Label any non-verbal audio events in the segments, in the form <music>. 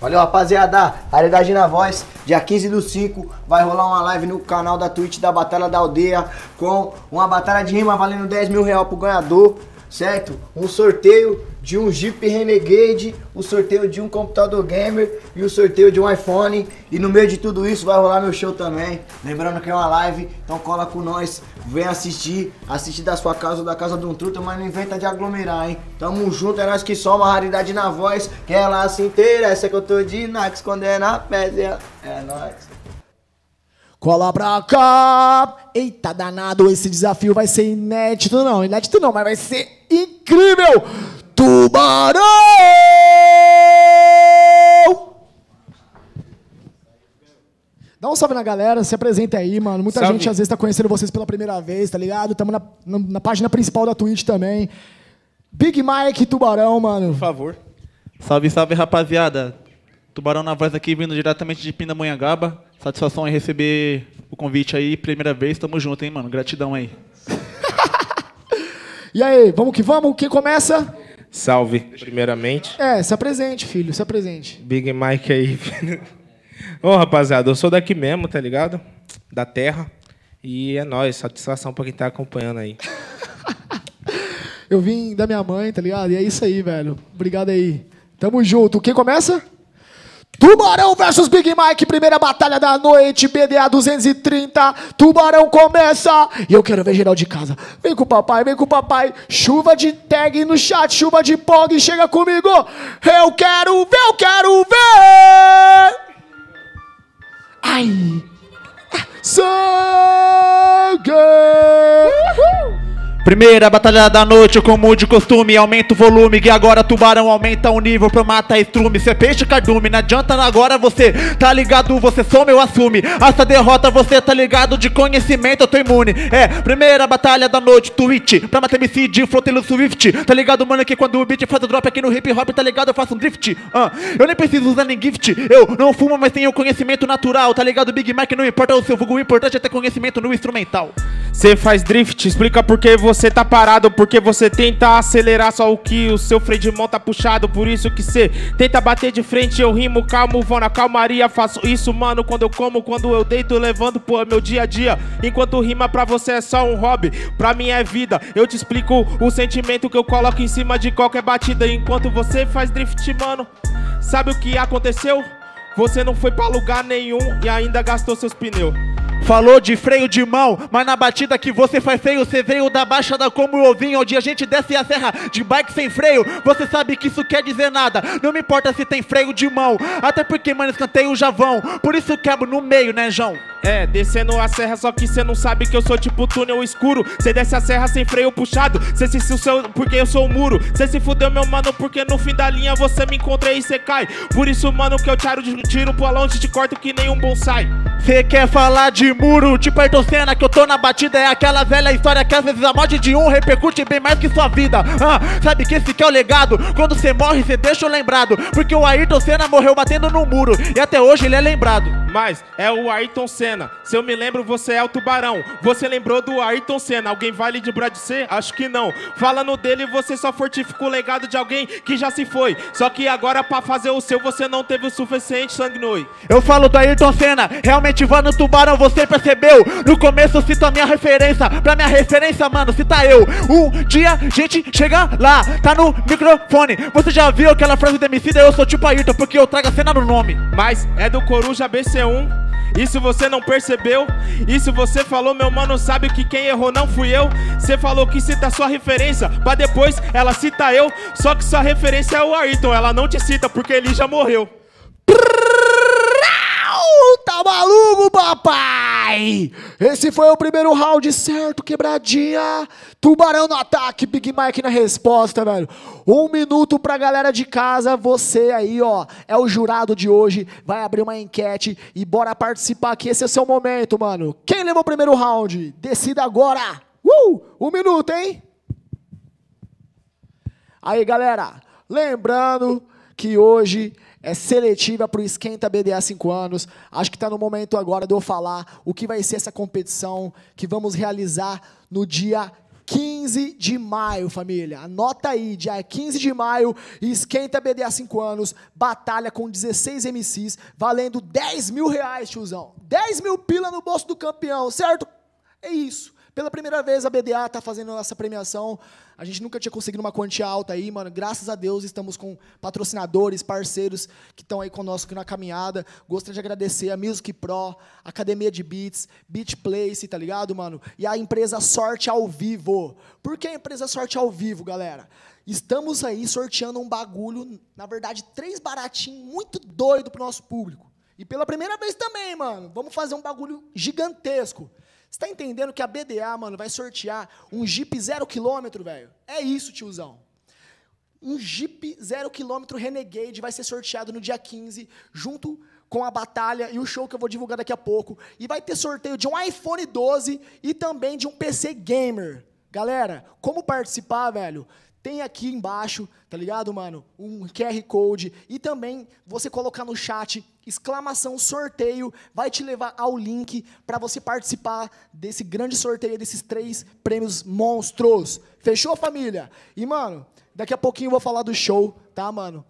Valeu, rapaziada. Raridade na voz. Dia 15 do 5 vai rolar uma live no canal da Twitch da Batalha da Aldeia com uma batalha de rima valendo 10 mil reais pro ganhador, certo? Um sorteio de um Jeep Renegade, o sorteio de um computador gamer e o sorteio de um iPhone. E no meio de tudo isso vai rolar meu show também. Lembrando que é uma live, então cola com nós, vem assistir, assistir da sua casa ou da casa de um truta, mas não inventa de aglomerar, hein? Tamo junto, é nós que só uma raridade na voz, que ela se inteira, essa que eu tô de Nax, quando é na pé, é nóis. Cola pra cá! Eita danado, esse desafio vai ser inédito, não, inédito não, mas vai ser incrível! Tubarão! Dá um salve na galera, se apresenta aí, mano. Muita Salve. gente às vezes tá conhecendo vocês pela primeira vez, tá ligado? Tamo na, na, na página principal da Twitch também. Big Mike Tubarão, mano. Por favor. Salve, salve, rapaziada. Tubarão na voz aqui, vindo diretamente de Pindamonhangaba. Satisfação em receber o convite aí, primeira vez. Tamo junto, hein, mano. Gratidão aí. <laughs> E aí, vamos que vamos? Quem começa? Salve, primeiramente. É, se apresente, filho, se apresente. Big Mike aí. <laughs> Ô, rapaziada, eu sou daqui mesmo, tá ligado? Da terra. E é nóis, satisfação pra quem tá acompanhando aí. <laughs> Eu vim da minha mãe, tá ligado? E é isso aí, velho. Obrigado aí. Tamo junto. Quem começa? Tubarão versus Big Mike, primeira batalha da noite, BDA 230. Tubarão começa. E eu quero ver geral de casa. Vem com o papai, vem com o papai. Chuva de tag no chat, chuva de pog, chega comigo. Eu quero ver, eu quero ver. Ai. Sangue. Primeira batalha da noite, como de costume, aumenta o volume, que agora tubarão aumenta o nível pra matar estrume. Cê é peixe cardume, não adianta agora você, tá ligado? Você some ou assume. Essa derrota você tá ligado de conhecimento, eu tô imune. É, primeira batalha da noite, Twitch, pra matar MC de Flotelo Swift. Tá ligado, mano, que quando o beat faz o drop aqui no hip hop, tá ligado? Eu faço um drift. Ah, eu nem preciso usar nem gift, eu não fumo, mas tenho conhecimento natural. Tá ligado, Big Mac, não importa o seu vulgo, o importante é ter conhecimento no instrumental. Você faz drift, explica por que você tá parado, porque você tenta acelerar só o que o seu freio de mão tá puxado, por isso que você tenta bater de frente, eu rimo calmo, vou na calmaria, faço isso, mano, quando eu como, quando eu deito, levando pô, meu dia a dia, enquanto rima pra você é só um hobby, pra mim é vida, eu te explico o sentimento que eu coloco em cima de qualquer batida, enquanto você faz drift, mano, sabe o que aconteceu? Você não foi pra lugar nenhum e ainda gastou seus pneus. Falou de freio de mão, mas na batida que você faz feio, você veio da baixada como o ovinho, onde a gente desce a serra de bike sem freio. Você sabe que isso quer dizer nada, não me importa se tem freio de mão, até porque, mano, escanteio já vão. Por isso quebro no meio, né, João? É, descendo a serra, só que cê não sabe que eu sou tipo túnel escuro. Cê desce a serra sem freio puxado. Cê se seu, porque eu sou o muro. Cê se fudeu, meu mano, porque no fim da linha você me encontra e cê cai. Por isso, mano, que eu tiro, de- tiro pro longe te corto que nem um bonsai. Cê quer falar de muro, tipo Ayrton Senna, que eu tô na batida É aquela velha história que às vezes a morte de um repercute bem mais que sua vida ah, Sabe que esse que é o legado, quando cê morre cê deixa o lembrado Porque o Ayrton Senna morreu batendo no muro E até hoje ele é lembrado Mas é o Ayrton Senna. Se eu me lembro, você é o Tubarão. Você lembrou do Ayrton Senna? Alguém vai lhe lembrar de você? Acho que não. Falando dele, você só fortifica o legado de alguém que já se foi. Só que agora, pra fazer o seu, você não teve o suficiente sangue no oi. Eu falo do Ayrton Senna, realmente vá no tubarão, você percebeu? No começo eu cito a minha referência, pra minha referência, mano, cita eu. Um dia gente chega lá, tá no microfone. Você já viu aquela frase do MC? Eu sou tipo Ayrton, porque eu trago a cena no nome. Mas é do Coruja BC1. E se você não percebeu, e se você falou, meu mano, sabe que quem errou não fui eu. Você falou que cita sua referência, pra depois ela cita eu. Só que sua referência é o Ayrton, ela não te cita porque ele já morreu. Au, Tá maluco, papai? Esse foi o primeiro round, certo, quebradinha? Tubarão no ataque, Big Mike na resposta, velho. Um minuto pra galera de casa. Você aí, ó, é o jurado de hoje. Vai abrir uma enquete e bora participar que esse é o seu momento, mano. Quem levou o primeiro round? Decida agora. Uh! Um minuto, hein? Aí, galera, lembrando que hoje é seletiva para o Esquenta BDA 5 anos. Acho que está no momento agora de eu falar o que vai ser essa competição que vamos realizar no dia 15 de maio, família. Anota aí, dia 15 de maio, esquenta BDA 5 anos, batalha com 16 MCs, valendo 10 mil reais, tiozão. 10 mil pila no bolso do campeão, certo? É isso. Pela primeira vez a BDA tá fazendo essa premiação. A gente nunca tinha conseguido uma quantia alta aí, mano. Graças a Deus estamos com patrocinadores, parceiros que estão aí conosco na caminhada. Gostaria de agradecer a Music Pro, Academia de Beats, Beat Place, tá ligado, mano? E a empresa Sorte ao Vivo. Por que a empresa Sorte ao Vivo, galera? Estamos aí sorteando um bagulho, na verdade, três baratinhos, muito doido pro nosso público. E pela primeira vez também, mano, vamos fazer um bagulho gigantesco. Você tá entendendo que a BDA, mano, vai sortear um Jeep zero quilômetro, velho? É isso, tiozão. Um Jeep zero quilômetro Renegade vai ser sorteado no dia 15, junto com a batalha e o show que eu vou divulgar daqui a pouco. E vai ter sorteio de um iPhone 12 e também de um PC Gamer. Galera, como participar, velho? Tem aqui embaixo, tá ligado, mano? Um QR Code. E também você colocar no chat exclamação sorteio, vai te levar ao link para você participar desse grande sorteio desses três prêmios monstros. Fechou, família? E, mano, daqui a pouquinho eu vou falar do show, tá, mano?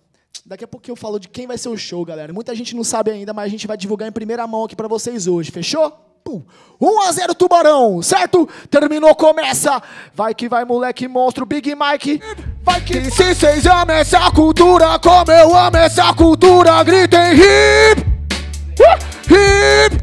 Daqui a pouquinho eu falo de quem vai ser o show, galera. Muita gente não sabe ainda, mas a gente vai divulgar em primeira mão aqui para vocês hoje. Fechou? Pum. 1 a 0 Tubarão, certo? Terminou, começa. Vai que vai, moleque monstro, Big Mike. Vai que se vocês amam essa cultura, como eu amo essa cultura, gritem hip! Uh, hip!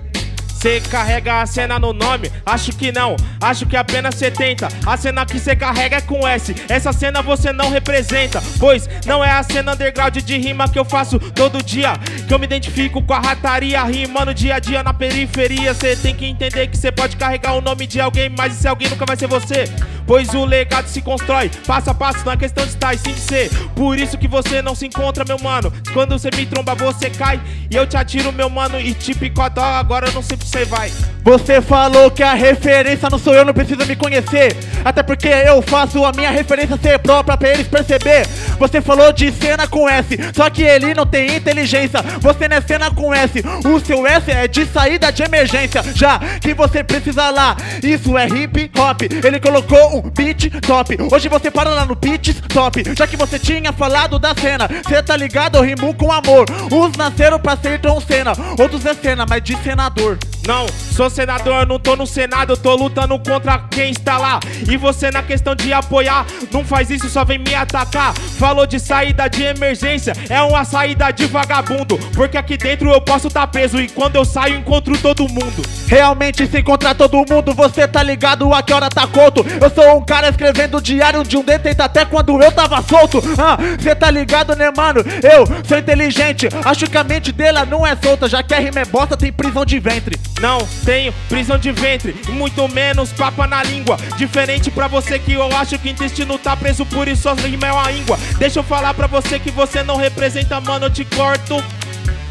Cê carrega a cena no nome? Acho que não, acho que apenas cê tenta. A cena que cê carrega é com S. Essa cena você não representa, pois não é a cena underground de rima que eu faço todo dia. Que eu me identifico com a rataria, rimando dia a dia na periferia. Cê tem que entender que cê pode carregar o nome de alguém, mas esse alguém nunca vai ser você. Pois o legado se constrói passo a passo, é questão de estar e sim de ser. Por isso que você não se encontra, meu mano. Quando você me tromba, você cai. E eu te atiro, meu mano, e te picotó. Agora eu não sei pra você vai. Você falou que a referência não sou eu, não precisa me conhecer. Até porque eu faço a minha referência ser própria pra eles perceber. Você falou de cena com S, só que ele não tem inteligência. Você não é cena com S, o seu S é de saída de emergência. Já que você precisa lá, isso é hip hop. Ele colocou um beat top. Hoje você para lá no beat top. Já que você tinha falado da cena, cê tá ligado? Eu rimo com amor. Uns nasceram pra ser John Cena, outros é cena, mas de senador. Não, sou senador, não tô no Senado, eu tô lutando contra quem está lá. E você, na questão de apoiar, não faz isso, só vem me atacar. Falou de saída de emergência, é uma saída de vagabundo. Porque aqui dentro eu posso tá preso e quando eu saio encontro todo mundo. Realmente, se encontrar todo mundo, você tá ligado a que hora tá conto. Eu sou um cara escrevendo diário de um detento até quando eu tava solto. Ah, cê tá ligado, né, mano? Eu sou inteligente, acho que a mente dela não é solta, já que a rima é bosta, tem prisão de ventre. Não tenho prisão de ventre, e muito menos papa na língua. Diferente pra você que eu acho que o intestino tá preso, por isso as rima é uma língua. Deixa eu falar pra você que você não representa, mano, eu te corto.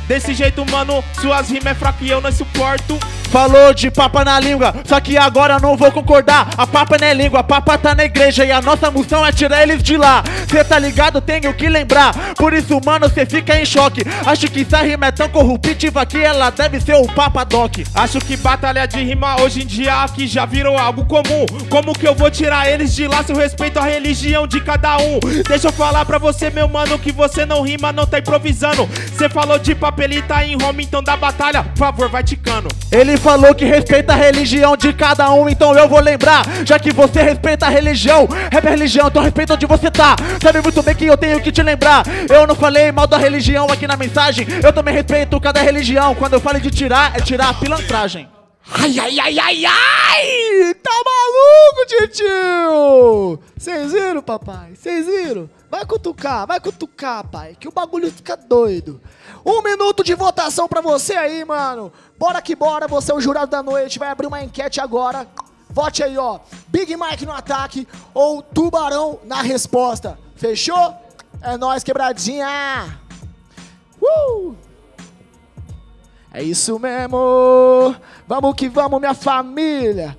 Desse jeito, mano, suas rimas é fraca e eu não suporto. Falou de papa na língua, só que agora eu não vou concordar. A papa não é língua, a papa tá na igreja e a nossa missão é tirar eles de lá. Cê tá ligado? Tenho que lembrar. Por isso, mano, cê fica em choque. Acho que essa rima é tão corruptiva que ela deve ser o Papa Doc. Acho que batalha de rima hoje em dia aqui já virou algo comum. Como que eu vou tirar eles de lá se eu respeito a religião de cada um? Deixa eu falar pra você, meu mano, que você não rima, não tá improvisando. Cê falou de papelita em Roma, então da batalha, por favor, vai ticando. Ele falou que respeita a religião de cada um, então eu vou lembrar. Já que você respeita a religião, rap é religião, então respeita onde você tá. Sabe muito bem que eu tenho que te lembrar. Eu não falei mal da religião aqui na mensagem. Eu também respeito cada religião. Quando eu falei de tirar, é tirar a pilantragem. Ai, ai, ai, ai, ai! Tá maluco, tio? Vocês viram, papai? Vocês viram? Vai cutucar, vai cutucar, pai, que o bagulho fica doido. Um minuto de votação pra você aí, mano. Bora que bora, você é o jurado da noite, vai abrir uma enquete agora. Vote aí, ó. Big Mike no ataque ou Tubarão na resposta. Fechou? É nóis, quebradinha! Uh! É isso mesmo! Vamos que vamos, minha família!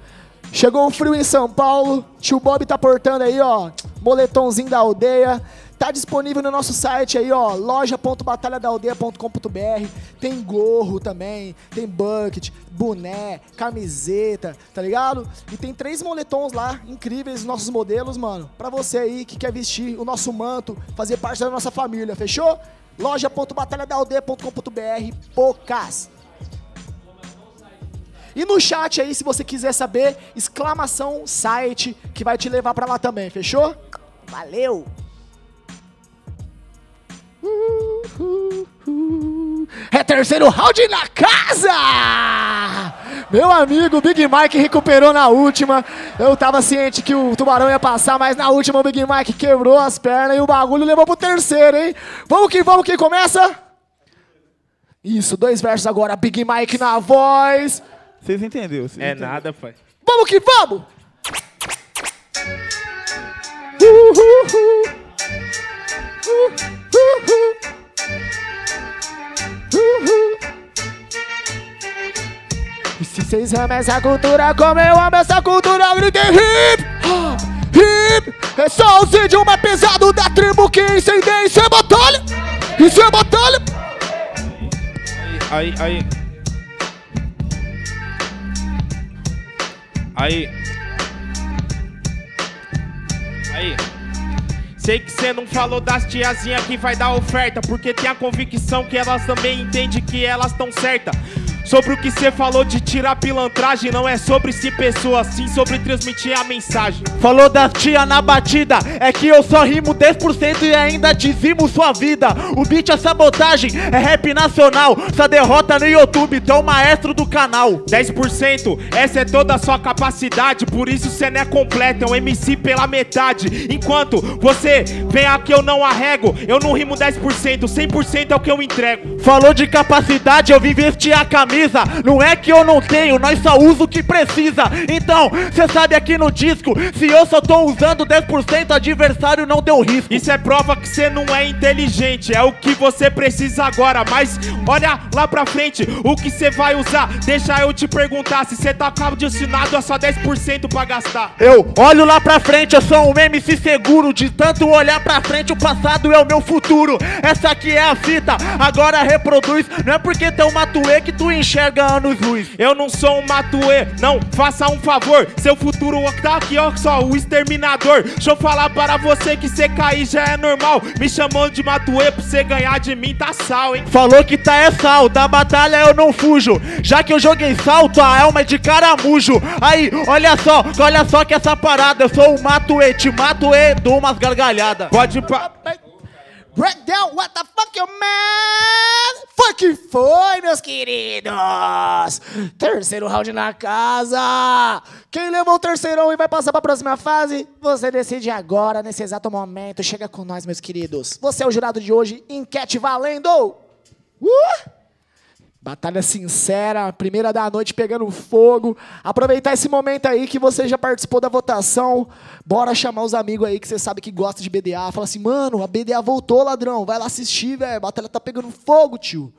Chegou o frio em São Paulo, tio Bob tá portando aí, ó, moletomzinho da aldeia. Tá disponível no nosso site aí, ó, loja.batalhadaaldeia.com.br. Tem gorro também, tem bucket, boné, camiseta, tá ligado? E tem três moletons lá, incríveis, nossos modelos, mano, pra você aí que quer vestir o nosso manto, fazer parte da nossa família, fechou? loja.batalhadaaldeia.com.br, poucas. E no chat aí, se você quiser saber, exclamação site, que vai te levar pra lá também, fechou? Valeu! É terceiro round na casa! Meu amigo Big Mike recuperou na última. Eu tava ciente que o Tubarão ia passar, mas na última o Big Mike quebrou as pernas e o bagulho levou pro terceiro, hein? Vamos que vamos, quem começa? Isso, dois versos agora, Big Mike na voz. Vocês entenderam? Vocês É entenderam. nada, pai. Vamos que vamos! Uhuhu. Uhuhu. Se vocês amam essa cultura como eu amo essa cultura, gritem hip hip É só o Zidio mais pesado da tribo que incendeia Isso é batalha, isso é batalha Aí, aí. Aí. Aí. Sei que cê não falou das tiazinha que vai dar oferta, porque tem a convicção que elas também entendem que elas estão certas. Sobre o que cê falou de tirar pilantragem, não é sobre si pessoa, sim sobre transmitir a mensagem. Falou das tia na batida, é que eu só rimo 10% e ainda dizimo sua vida. O beat é sabotagem, é rap nacional. Essa derrota no YouTube, tu é o maestro do canal. 10%, essa é toda a sua capacidade, por isso cê não é completo, é um MC pela metade. Enquanto você vem aqui, eu não arrego, eu não rimo 10%, 100% é o que eu entrego. Falou de capacidade, eu vim vestir a camisa. Não é que eu não tenho, nós só usa o que precisa. Então, cê sabe aqui no disco, se eu só tô usando 10%, adversário não deu risco. Isso é prova que você não é inteligente, é o que você precisa agora. Mas olha lá pra frente, o que você vai usar? Deixa eu te perguntar se você tá condicionado a só 10% pra gastar. Eu olho lá pra frente, eu sou um MC seguro. De tanto olhar pra frente, o passado é o meu futuro. Essa aqui é a fita, agora reproduz. Não é porque tem um matuê que tu enxerga anos luz. Eu não sou um matuê, não, faça um favor. Seu futuro tá aqui, ó, só o exterminador. Deixa eu falar para você que cê cair já é normal. Me chamando de matuê pra você ganhar de mim, tá sal, hein? Falou que tá é sal, da batalha eu não fujo. Já que eu joguei salto, a alma é de caramujo. Aí, olha só, olha só que essa parada. Eu sou o matuê, te mato e dou umas gargalhadas. Pode pa... Breakdown, what the fuck, you man? Fuck foi, meus queridos? Terceiro round na casa. Quem levou o terceirão e vai passar pra próxima fase? Você decide agora, nesse exato momento. Chega com nós, meus queridos. Você é o jurado de hoje, enquete valendo. Uh! Batalha sincera, primeira da noite pegando fogo. Aproveitar esse momento aí que você já participou da votação. Bora chamar os amigos aí que você sabe que gosta de BDA. Fala assim, mano, a BDA voltou, ladrão. Vai lá assistir, velho. Batalha tá pegando fogo, tio.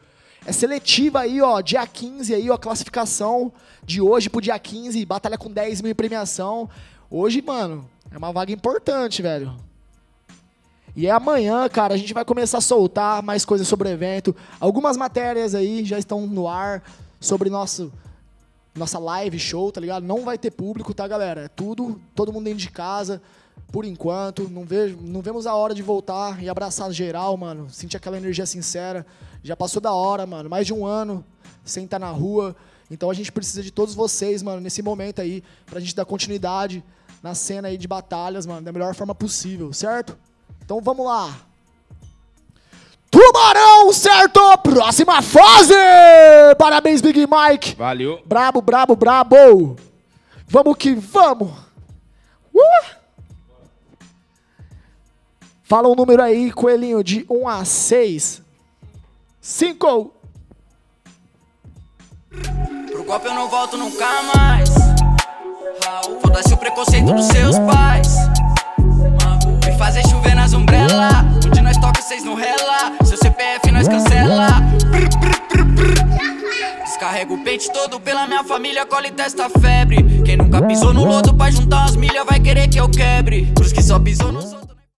É seletiva aí, ó. Dia 15 aí, ó. Classificação de hoje pro dia 15. Batalha com 10 mil em premiação. Hoje, mano, é uma vaga importante, velho. E é amanhã, cara, a gente vai começar a soltar mais coisas sobre o evento. Algumas matérias aí já estão no ar sobre nosso nossa live show, tá ligado? Não vai ter público, tá, galera? É tudo, todo mundo dentro de casa, por enquanto. Não, vejo, não vemos a hora de voltar e abraçar geral, mano. Sentir aquela energia sincera. Já passou da hora, mano. Mais de um ano sem estar na rua. Então a gente precisa de todos vocês, mano, nesse momento aí, pra gente dar continuidade na cena aí de batalhas, mano, da melhor forma possível, certo? Então vamos lá. Tubarão, certo? Próxima fase! Parabéns, Big Mike. Valeu. Brabo, brabo, brabo. Vamos que vamos. Uh! Fala um número aí, coelhinho, de 1 a 6. 5. Pro golpe eu não volto nunca mais. Foda-se o preconceito dos seus pais. Fazer chover nas umbrella. Onde nós toca, vocês não rela. Seu CPF nós cancela. Descarrego o pente todo pela minha família, cola e testa febre. Quem nunca pisou no lodo pra juntar umas milhas vai querer que eu quebre. Pros que só pisou no.